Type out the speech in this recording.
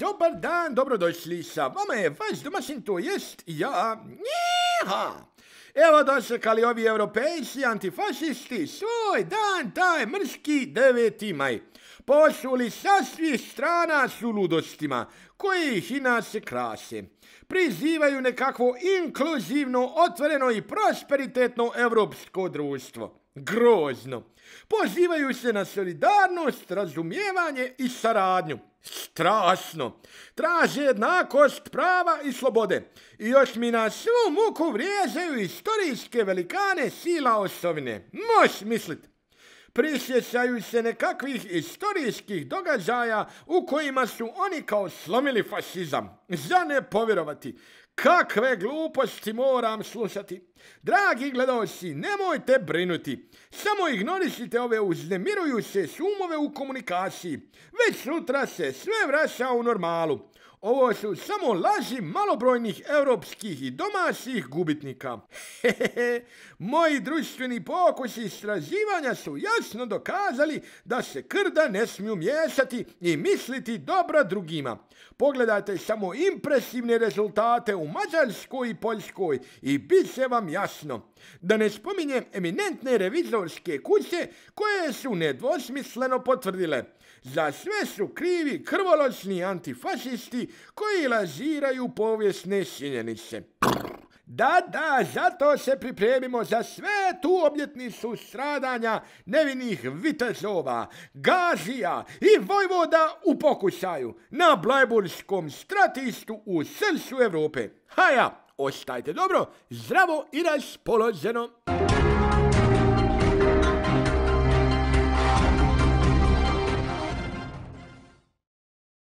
Dobar dan, dobrodošli sa vama je vaš domaćin, to jest ja, njiha. Evo došli ovi europejci antifašisti, svoj dan taj mrski 9. maj. Posuli sa svih strana su ludostima, koji ih inače krase. Prizivaju nekakvo inkluzivno, otvoreno i prosperitetno europsko društvo. Grozno. Pozivaju se na solidarnost, razumijevanje i saradnju. Strašno. Traže jednakost, prava i slobode. I još mi na svu muku vriježaju istorijske velikane sila osovine. Moš mislit. Prisjećaju se nekakvih istorijskih događaja u kojima su oni kao slomili fašizam. Za ne povjerovati. Kakve gluposti moram slušati. Dragi gledalci, nemojte brinuti. Samo ignorisite ove uznemirujuće sumove u komunikaciji. Već sutra se sve vraća u normalu. Ovo su samo laži malobrojnih europskih i domaćih gubitnika. Hehehe, moji društveni pokusi istraživanja su jasno dokazali da se krda ne smiju miješati i misliti dobro drugima. Pogledajte samo impresivne rezultate u Mađarskoj i Poljskoj i bit će vam jasno. Da ne spominjem eminentne revizorske kuće koje su nedvosmisleno potvrdile. Za sve su krivi krvoločni antifašisti koji laziraju povijesne činjenice. Da, da, zato se pripremimo za sve tu obljetnicu stradanja nevinih vitezova, gazija i vojvoda u pokušaju na Blajburskom stratistu u srcu Europe. Haja, ostajte dobro, zdravo i raspoloženo.